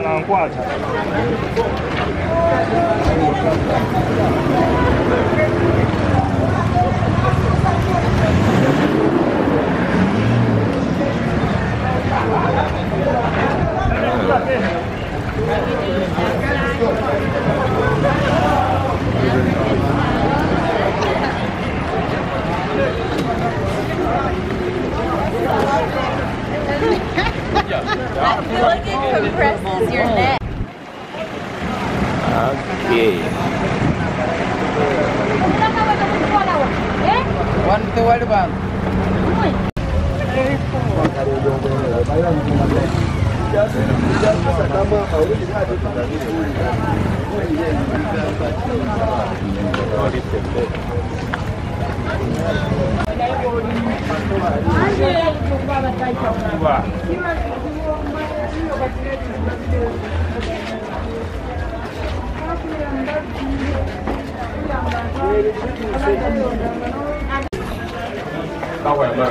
nga nkwata Okay. One to one bang. Dua. Đâu rồi mà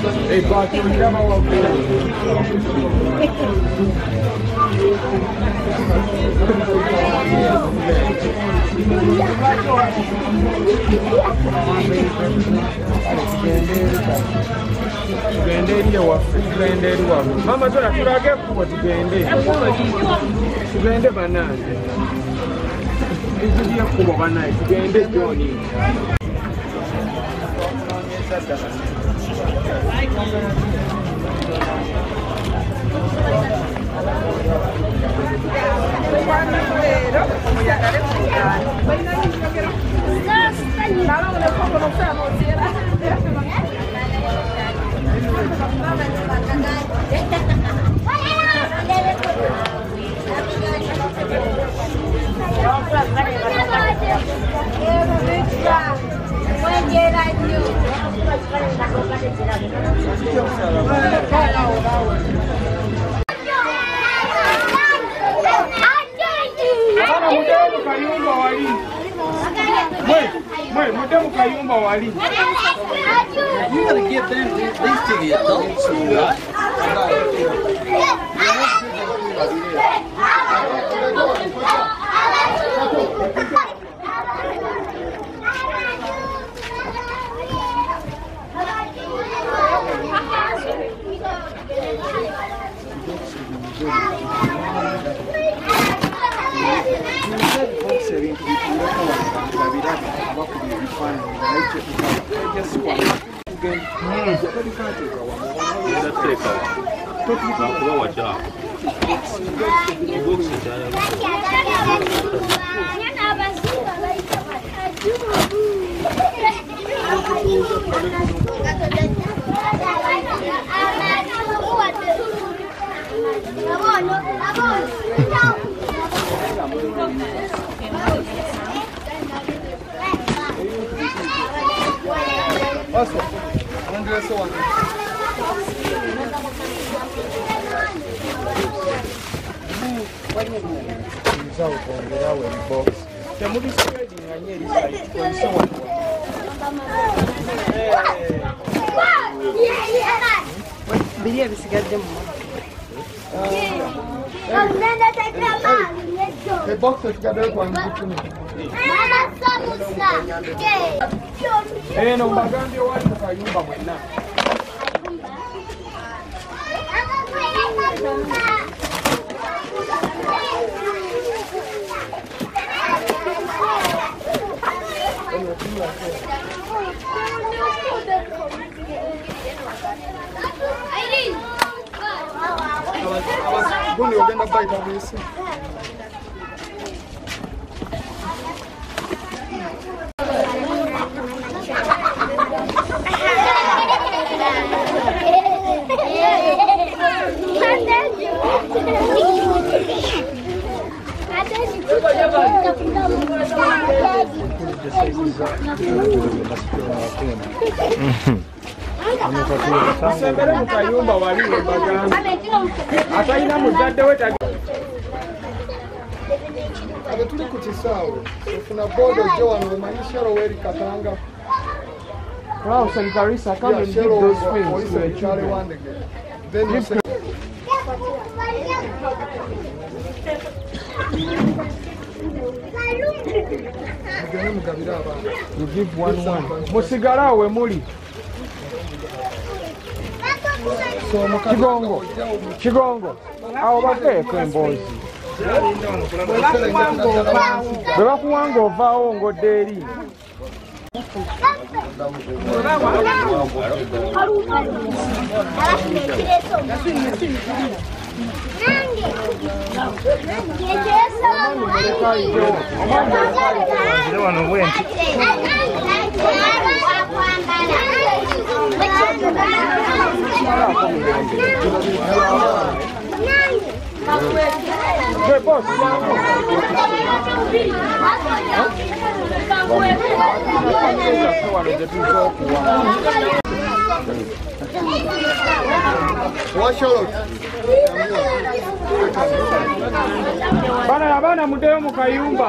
Hey, Buck, you come over tugende eri ewaffe tugende eri waffe mama tola tulage ekkubo tugende tugende banange iziri ekkubo banaye tugende joni Vamos lá. Mu kayumba wali mwe mwe mudde mu kayumba wali. You gotta give them these to the adults, right? 然后不用我提了。Passo, vamos ver o seu Nza okwongerawo ebox temuli spreadinga nnyo eri site oyise wano biri ebisigadde mu Ebox esigaddeyo kwangu kumi. eno mbagambye wali mu kayumba mwenna Bu ne? Ben de bayram. Asembere mu kayumba wali we mbagambye atalina muzadde we Ate tuli ku kisaawe. Ofuna booda ojje wano omanyi Shero Weri Katanga. Klaus and Carissa come Yeah, and give those things to the children. Then you say, you give one one musigale awo we muli So kigongo. Kigongo. Awo bateeko emboozi. Bwe bakuwanga ovaawo ng'odda eri. Gwe boosi yangu wano gye Bana na bana mudeo mukayumba.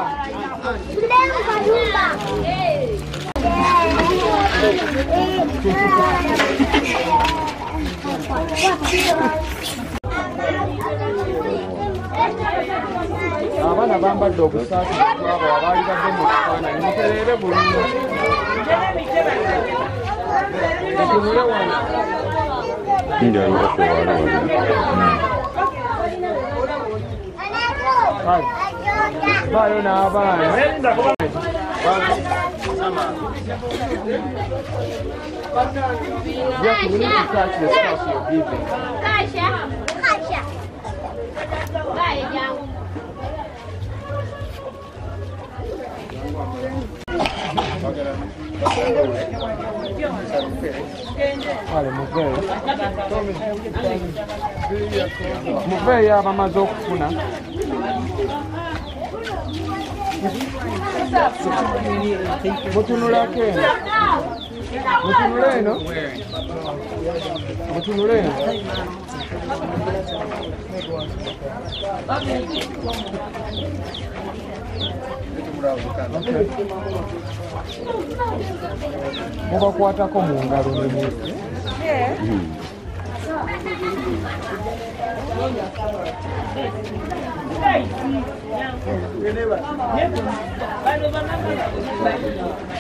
Mudeo mukayumba. Abaana bambadde obusaati bwabo abaali badde mu kifaananyi mutereere bulungi mutunule wano kale baayo n'abaana Jack, we need to practice this house you're breathing. Olha, muvei. Muvei ya mama. ¿Vos tú no la qué? ¿Vos tú no la no? ¿Vos tú no la mukakwatako mu ngalo nemu Hey!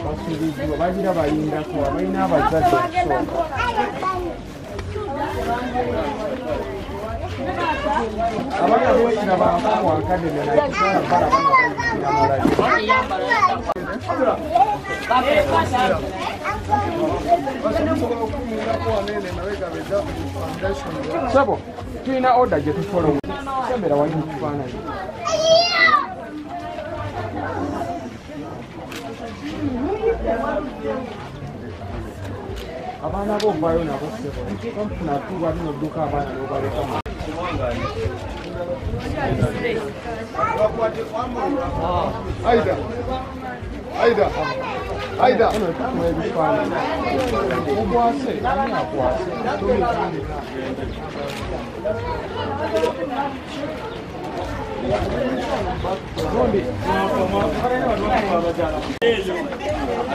Basubiziwa bagira bayindako abalina okusooka abaana bokira banka wankademe nakitwala Abana bo bayo na bosi ko. Kampu na tu wani no duka abana no bayo kama. Aida. Aida. hayda tutmaya düşman bu boğası yani ya boğası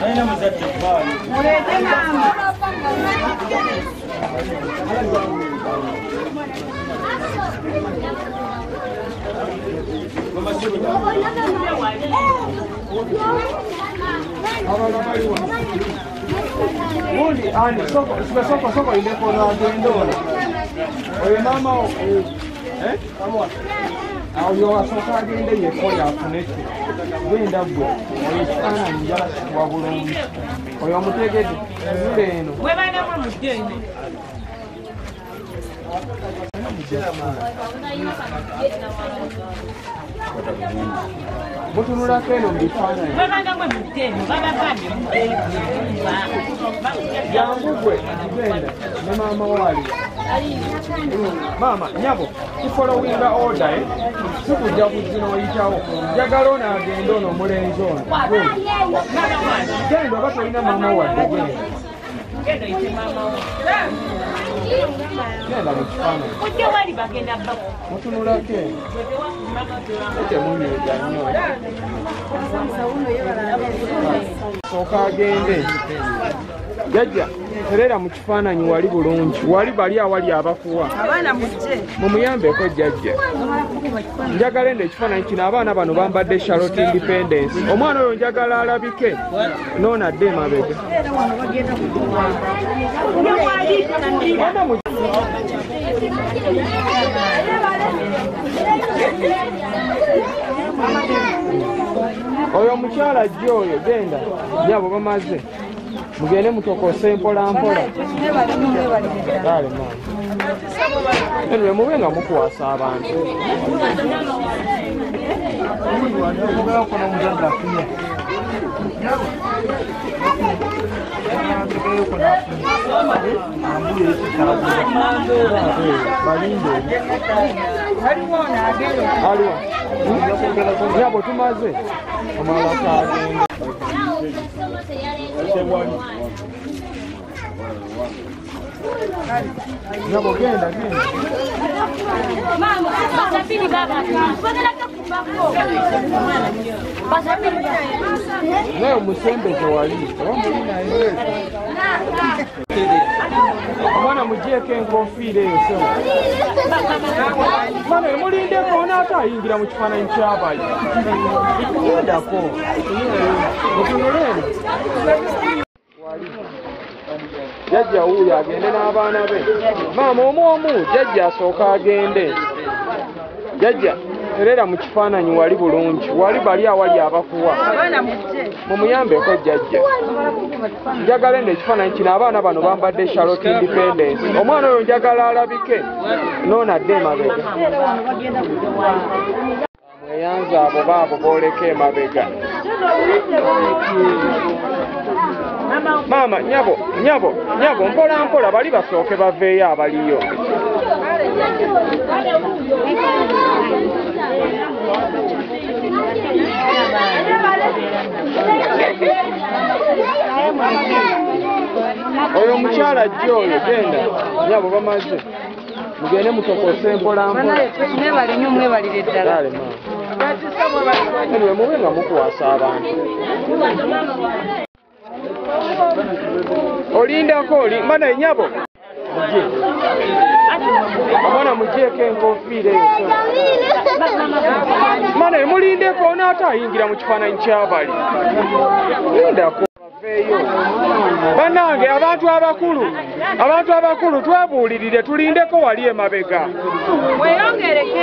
أين مزدد بالي؟ Gundi, ani, soko, sibe soko, soko ileko lwagenda ono. Oyo maama wo, eh? Oyo asooka agende yekko yafune ki. Genda ggwe, oyo ekifaananyi njala kikuwa bulungi. Oyo omutegedde, evula eno. Mutunulako eno mu bifaananyi. Jangu gwe, genda, ne maama waali. Maama, nyabo, tufolowinga order, eh? Sikujja kuzina oyitawo. Njagala ono agende ono omulenzi ono. Genda oba tolina maama wadde, genda. Genda mu kifaananyi. Mutunulako eno. Temunyiiga nnyo. Sooka agende. Jajja, terera mu kifaananyi wali bulungi. Wali bali awali abakuwa. mumuyambeko jjajja. Njagala endo ekifaananyi kino abaana bano bambadde charlotte independence. Omwana oyo njagala alabike. Noono adde emabega. Oyo omukyala ajja oyo genda. Yabo bamaze mugende mutokose mpola mpola. Kale anyway mube nga mukwasa abantu. Balinde aliwa yabo tumaze. Omalako vamos a sellar esto. Mama, pasa pili baba. Fadela kakupa ko. Pasa pili baba. Leo musembe kwa wali. Vamos. Omwana mugyeko enkofiira eyo so. Mane mulindeko onaate ayingira mu kifaananyi kyabayi gendako mutunule eno wali jajja wuuyo agende n'abaana be. Maama omu omu jajja asooka agende. Jajja terera mu kifaananyi wali bulungi wali bali awali abakuwa. Mumuyambeko jjajja. Njagala eno ekifaananyi kino abaana bano bambadde charlotte independence. Omwana oyo njagala alabike. Noono adde emabega. Mweyanza abo baabo booleka emabega. Maama nyabo nyabo nyabo mpola mpola bali basooke baveeyo abaliyo oyo omukyala ajja oyo genda nyabo bamaze mugende mutokose mpola mpola mwebale nnyo mwebalire ddala Dale, mama. Anyway, mube nga mukwasa abantu. Olindako oli mana enyabo. Mujje. Omwana muggyeko enkofiira eyo. Mana mulindeko onaate ayingira mu kifaananyi ky'abali. Lindako. baveeyo. Bannange abantu abakulu abantu abakulu twebuulirire tulindeko wali emabega. weyongereko